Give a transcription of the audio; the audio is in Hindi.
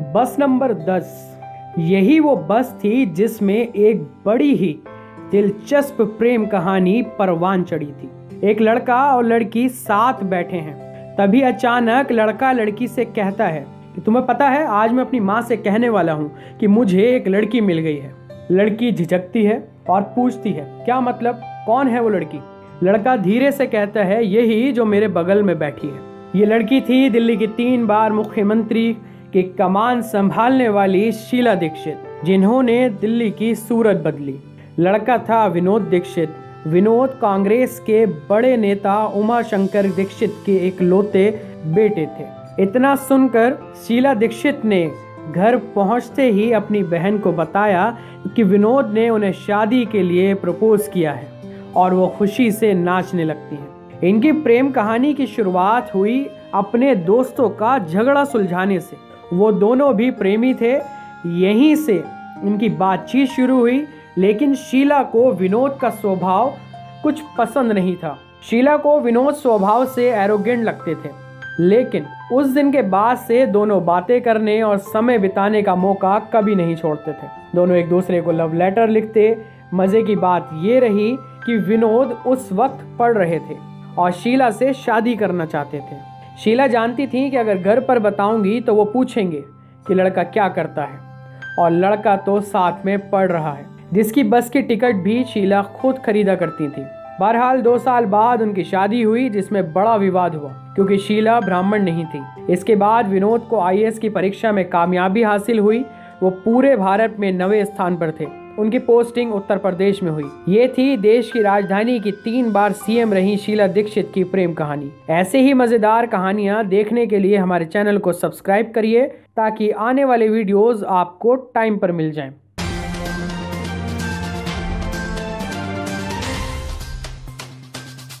बस नंबर दस। यही वो बस थी जिसमें एक बड़ी ही दिलचस्प प्रेम कहानी परवान चढ़ी थी। एक लड़का और लड़की साथ बैठे हैं। तभी अचानक लड़का लड़की से कहता है कि, तुम्हें पता है, आज मैं अपनी माँ से कहने वाला हूँ कि मुझे एक लड़की मिल गई है। लड़की झिझकती है और पूछती है, क्या मतलब? कौन है वो लड़की? लड़का धीरे से कहता है, यही जो मेरे बगल में बैठी है। ये लड़की थी दिल्ली की तीन बार मुख्यमंत्री की कमान संभालने वाली शीला दीक्षित, जिन्होंने दिल्ली की सूरत बदली। लड़का था विनोद दीक्षित। विनोद कांग्रेस के बड़े नेता उमा शंकर दीक्षित के एक लोते बेटे थे। इतना सुनकर शीला दीक्षित ने घर पहुँचते ही अपनी बहन को बताया कि विनोद ने उन्हें शादी के लिए प्रपोज किया है और वो खुशी से नाचने लगती हैं। इनकी प्रेम कहानी की शुरुआत हुई अपने दोस्तों का झगड़ा सुलझाने से। वो दोनों भी प्रेमी थे। यहीं से उनकी बातचीत शुरू हुई, लेकिन शीला को विनोद का स्वभाव कुछ पसंद नहीं था। शीला को विनोद स्वभाव से एरोगेंट लगते थे। लेकिन उस दिन के बाद से दोनों बातें करने और समय बिताने का मौका कभी नहीं छोड़ते थे। दोनों एक दूसरे को लव लेटर लिखते। मज़े की बात ये रही कि विनोद उस वक्त पढ़ रहे थे और शीला से शादी करना चाहते थे। शीला जानती थी कि अगर घर पर बताऊँगी तो वो पूछेंगे कि लड़का क्या करता है। और लड़का तो साथ में पढ़ रहा है, जिसकी बस की टिकट भी शीला खुद खरीदा करती थी। बहरहाल, दो साल बाद उनकी शादी हुई, जिसमें बड़ा विवाद हुआ, क्योंकि शीला ब्राह्मण नहीं थी। इसके बाद विनोद को आई की परीक्षा में कामयाबी हासिल हुई, वो पूरे भारत में नवे स्थान पर थे। उनकी पोस्टिंग उत्तर प्रदेश में हुई ये थी देश की राजधानी की तीन बार सीएम रही शीला दीक्षित की प्रेम कहानी ऐसे ही मज़ेदार कहानियाँ देखने के लिए हमारे चैनल को सब्सक्राइब करिए ताकि आने वाले वीडियोस आपको टाइम पर मिल जाएँ।